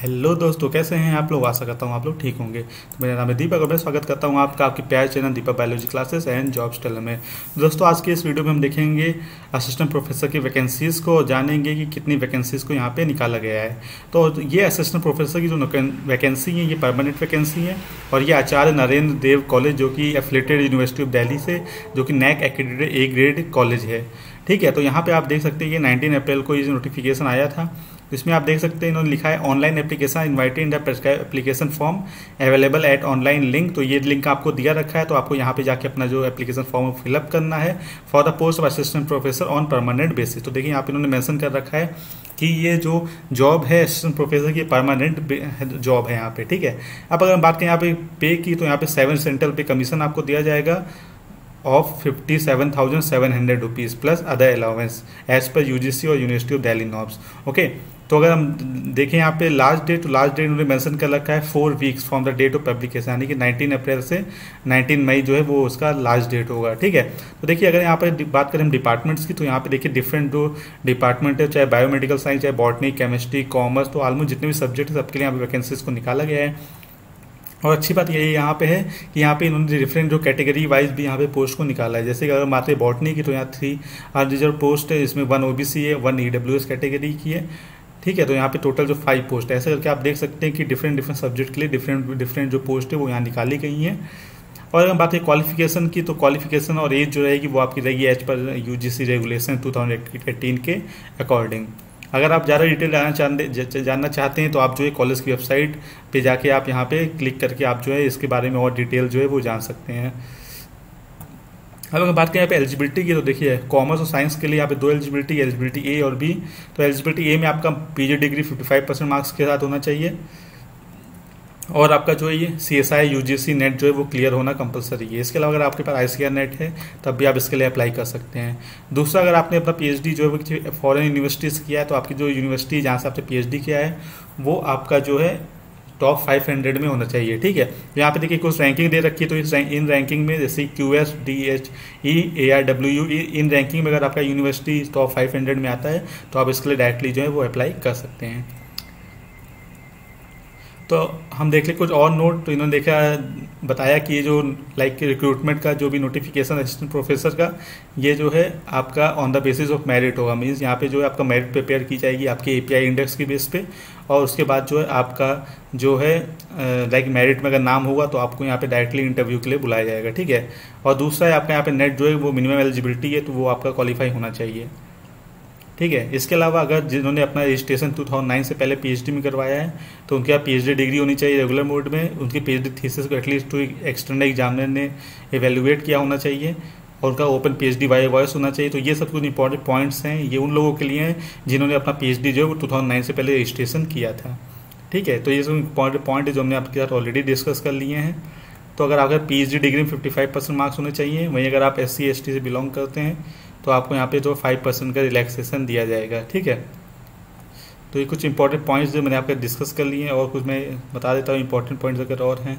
Hello दोस्तों, कैसे हैं आप लोग? आशा करता हूँ आप लोग ठीक होंगे। तो मेरा नाम है दीपक और मैं स्वागत करता हूँ आपका, आपके प्यार channel Deepak biology classes and job स्टेल में। दोस्तों, आज के इस वीडियो में हम देखेंगे असिस्टेंट प्रोफेसर की वैकेंसीज़ को, जानेंगे कि कितनी वैकेंसीज़ को यहाँ पे निकाला गया है। तो ये असिस्टेंट प्रोफेसर की जो वैकेंसी है, ये परमानेंट वैकेंसी है और ये आचार्य नरेंद्र देव कॉलेज, जो कि एफिलेटेड यूनिवर्सिटी ऑफ़ दिल्ली से, जो कि NAAC accredited A grade college है। ठीक है तो यहाँ पे आप देख सकते हैं कि 19 अप्रैल को ये नोटिफिकेशन आया था इसमें आप देख सकते हैं, इन्होंने लिखा है online application invited in the application form available at online link तो ये लिंक आपको दिया रखा है तो आपको यहाँ पे जाके अपना जो एप्लीकेशन फॉर्म फिलअप करना है for the post of assistant professor on permanent basis तो देखिए, यहाँ पे इन्होंने मैंशन कर रखा है कि ये जो जॉब है असिस्टेंट प्रोफेसर की परमानेंट जॉब है यहाँ पे, ठीक है? अब अगर हम बात करें यहाँ पे पे की तो यहाँ पे सेवन सेंट्रल पे कमीशन आपको दिया जाएगा of fifty seven thousand seven hundred rupees plus other allowance as per UGC और university of Delhi norms okay तो अगर हम देखें यहाँ पे लास्ट डेट तो लास्ट डेट उन्होंने मेंशन कर रखा है four weeks from the date of publication यानी कि 19 अप्रैल से 19 मई जो है वो उसका लास्ट डेट होगा, ठीक है? तो देखिए, अगर यहाँ पे बात करें हम डिपार्टमेंट्स की तो यहाँ पे देखिए डिफरेंट जो डिपार्टमेंट है, चाहे बायोमेडिकल साइंस चाहे बॉटनी केमिस्ट्री कॉमर्स तो ऑलमोस्ट जितने भी सब्जेक्ट है सबके लिए यहाँ पे वैकेंसीज को निकाला गया है। और अच्छी बात ये यहाँ पे है कि यहाँ पे इन्होंने डिफरेंट जो कैटेगरी वाइज भी यहाँ पे पोस्ट को निकाला है। जैसे कि अगर बात करें बॉटनी की तो यहाँ थ्री रिज़र्व पोस्ट है, इसमें वन ओबीसी है वन ईडब्ल्यू कैटेगरी की है। ठीक है तो यहाँ पे टोटल जो फाइव पोस्ट है, ऐसा करके आप देख सकते हैं कि डिफरेंट डिफरेंट सब्जेक्ट के लिए डिफरेंट डिफरेंट जो पोस्ट है वो यहाँ निकाली गई हैं। और अगर बात है क्वालिफिकेशन की तो क्वालिफिकेशन और एज जो रहेगी वो आपकी रहेगी एज पर यूजीसी रेगुलेशन 2018 के अकॉर्डिंग अगर आप ज़्यादा डिटेल जानना चाहते जानना चाहते हैं तो आप जो है कॉलेज की वेबसाइट पे जाके आप यहाँ पे क्लिक करके आप जो है इसके बारे में और डिटेल जो है वो जान सकते हैं। अब अगर बात करें यहाँ पे एलिजिबिलिटी की तो देखिए कॉमर्स और साइंस के लिए यहाँ पे दो एलिजिबिलिटी एलिजिबिलिटी ए और बी तो एलिजिबिलिटी ए में आपका पीजी डिग्री 55 परसेंट मार्क्स के साथ होना चाहिए। और आपका जो ये C S I U G C NET जो है वो क्लियर होना कंपलसरी है। इसके अलावा अगर आपके पास आई सी आर नेट है, तब भी आप इसके लिए अप्लाई कर सकते हैं। दूसरा, अगर आपने अपना पी एच डी जो है फॉरन यूनिवर्सिटी से किया है तो आपकी जो यूनिवर्सिटी जहाँ से आपने पी एच डी किया है, वो आपका जो है टॉप 500 में होना चाहिए, ठीक है? यहाँ पे देखिए, कुछ रैंकिंग दे रखी है तो इस इन रैंकिंग में जैसे Q S D H E A R W U in ranking में अगर आपका यूनिवर्सिटी टॉप 500 में आता है तो आप इसके लिए डायरेक्टली जो है वो अप्लाई कर सकते हैं। तो हम देख ले कुछ और नोट तो इन्होंने देखा, बताया कि ये जो लाइक रिक्रूटमेंट का जो भी नोटिफिकेशन असिस्टेंट प्रोफेसर का, ये जो है आपका on the basis of merit होगा। मीन्स यहाँ पे जो है आपका मेरिट प्रिपेयर की जाएगी आपके एपीआई इंडेक्स की बेस पे और उसके बाद जो है आपका जो है लाइक मेरिट में अगर नाम होगा तो आपको यहाँ पे डायरेक्टली इंटरव्यू के लिए बुलाया जाएगा, ठीक है? और दूसरा है आपका यहाँ पे नेट जो है वो मिनिमम एलिजिबिलिटी है तो वो आपका क्वालिफाई होना चाहिए। ठीक है? इसके अलावा अगर जिन्होंने अपना रजिस्ट्रेशन 2009 से पहले पीएचडी में करवाया है तो उनके यहाँ पीएचडी डिग्री होनी चाहिए रेगुलर मोड में। उनकी पीएचडी थीसिस को at least two external examiner ने एवेल्युएट किया होना चाहिए और उनका open P H D viva voce होना चाहिए। तो ये सब कुछ इंपॉर्टेंट पॉइंट्स हैं, ये उन लोगों के लिए हैं जिन्होंने अपना पीएचडी जो है वो टू से पहले रजिस्ट्रेशन किया था। ठीक है? तो ये सब इंपॉर्टेंट पॉइंट है जो हमने आपके साथ ऑलरेडी डिस्कस कर लिए हैं। तो अगर अगर पीएचडी डिग्री में 55 परसेंट मार्क्स होने चाहिए, वहीं अगर आप एस सी एस टी से बिलोंग करते हैं तो आपको यहाँ पे जो फाइव परसेंट का रिलैक्सेशन दिया जाएगा, ठीक है? तो ये कुछ इंपॉर्टेंट पॉइंट्स जो मैंने आपके डिस्कस कर लिए हैं और कुछ मैं बता देता हूँ इंपॉर्टेंट पॉइंट्स अगर और हैं।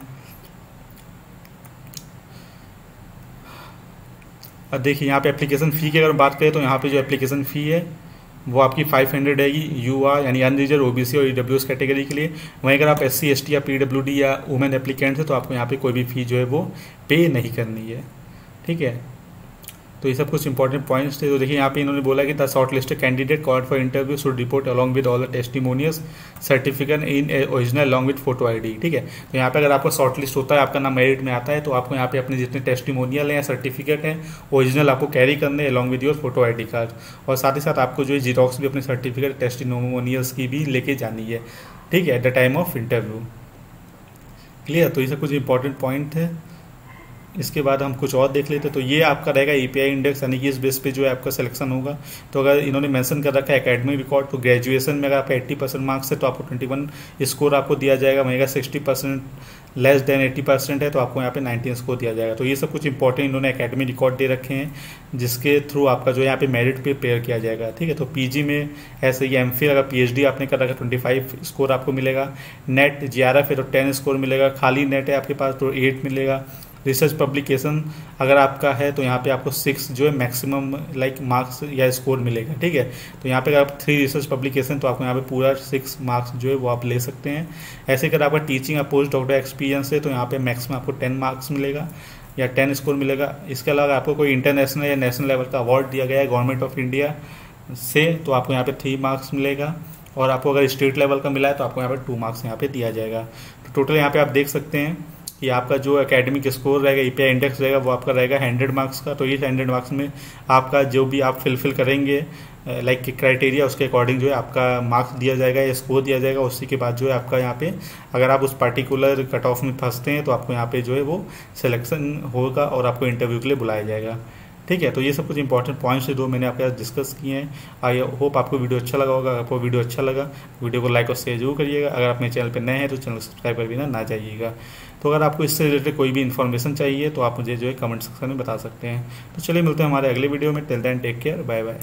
अब देखिए, यहाँ पे एप्लीकेशन फ़ी की अगर बात करें तो यहाँ पे जो एप्लीकेशन फ़ी है, वो आपकी 500 रहेगी यू आर यानी अनरिजर्व ओबीसी और ईडब्ल्यू e कैटेगरी के लिए। वहीं अगर आप एस सी एस टी या पीडब्ल्यूडी या वुमेन एप्लीकेंट है तो आपको यहाँ पे कोई भी फ़ी जो है वो पे नहीं करनी है, ठीक है? तो ये सब कुछ इंपॉर्टेंट पॉइंट्स थे। तो देखिए, यहाँ पे इन्होंने बोला कि the short list candidate call for interview should report along with all the testimonials certificate in original along with photo ID ठीक है? तो यहाँ पे अगर आपका शॉर्ट लिस्ट होता है, आपका नाम मेरिट में आता है तो आपको यहाँ पे अपने जितने टेस्टिमोनियल हैं या सर्टिफिकेट हैं ओरिजिनल आपको कैरी करने along with your photo I card और साथ ही साथ आपको जो है जीरोक्स भी अपने सर्टिफिकेट टेस्टिमोनियल्स की भी लेके जानी है, ठीक है at the time of interview clear तो ये सब कुछ इंपॉर्टेंट पॉइंट है इसके बाद हम कुछ और देख लेते तो ये आपका रहेगा ईपीआई इंडेक्स यानी कि इस बेस पे जो है आपका सिलेक्शन होगा। तो अगर इन्होंने मेंशन कर रखा है एकेडमिक रिकॉर्ड तो ग्रेजुएशन में अगर आपका एट्टी परसेंट मार्क्स है तो आपको ट्वेंटी वन स्कोर आपको दिया जाएगा। वहीं अगर sixty percent less than eighty percent है तो आपको यहाँ पे नाइनटीन स्कोर दिया जाएगा। तो ये सब कुछ इंपॉर्टेंट इन्होंने एकेडमिक रिकॉर्ड दे रखे हैं, जिसके थ्रू आपका जो यहाँ पे मेरिट पे पेयर किया जाएगा। ठीक है? तो पीजी में ऐसे ही एम अगर पीएचडी आपने कर रखा ट्वेंटी फाइव स्कोर आपको मिलेगा। नेट जी आर एफ़ है तो टेन स्कोर मिलेगा। खाली नेट है आपके पास तो एट मिलेगा। रिसर्च पब्लिकेशन अगर आपका है तो यहाँ पे आपको सिक्स जो है मैक्सिमम लाइक मार्क्स या स्कोर मिलेगा, ठीक है? तो यहाँ पे अगर आप थ्री रिसर्च पब्लिकेशन तो आपको यहाँ पे पूरा सिक्स मार्क्स जो है वो आप ले सकते हैं। ऐसे अगर आपका टीचिंग या पोस्ट डॉक्टर एक्सपीरियंस है तो यहाँ पे मैक्सिमम आपको टेन मार्क्स मिलेगा या टेन स्कोर मिलेगा। इसके अलावा आपको कोई इंटरनेशनल या नेशनल लेवल का अवार्ड दिया गया है गवर्नमेंट ऑफ़ इंडिया से तो आपको यहाँ पे थ्री मार्क्स मिलेगा। और आपको अगर स्टेट लेवल का मिला है तो आपको यहाँ पे टू मार्क्स यहाँ पे दिया जाएगा। तो टोटल यहाँ पे आप देख सकते हैं। कि आपका जो एकेडमिक स्कोर रहेगा ईपीआई इंडेक्स रहेगा, वो आपका रहेगा हंड्रेड मार्क्स का। तो इस हंड्रेड मार्क्स में आपका जो भी आप फिलफिल करेंगे लाइक क्राइटेरिया उसके अकॉर्डिंग जो है आपका मार्क्स दिया जाएगा या स्कोर दिया जाएगा। उसी के बाद जो है आपका यहाँ पे अगर आप उस पर्टिकुलर कट ऑफ़ में फंसते हैं तो आपको यहाँ पे जो है वो सिलेक्शन होगा और आपको इंटरव्यू के लिए बुलाया जाएगा। ठीक है तो ये सब कुछ इंपॉर्टेंट पॉइंट्स जो मैंने आपके साथ डिस्कस किए हैं। आई होप आपको वीडियो अच्छा लगा होगा। आपको वीडियो अच्छा लगा वीडियो को लाइक और शेयर ज़रूर करिएगा। अगर आप मेरे चैनल पर नए हैं तो चैनल सब्सक्राइब कर भी ना ना जाइएगा। तो अगर आपको इससे रिलेटेड कोई भी इन्फॉर्मेशन चाहिए तो आप मुझे जो है कमेंट सेक्शन में बता सकते हैं। तो चलिए मिलते हैं हमारे अगले वीडियो में। Till then take care bye bye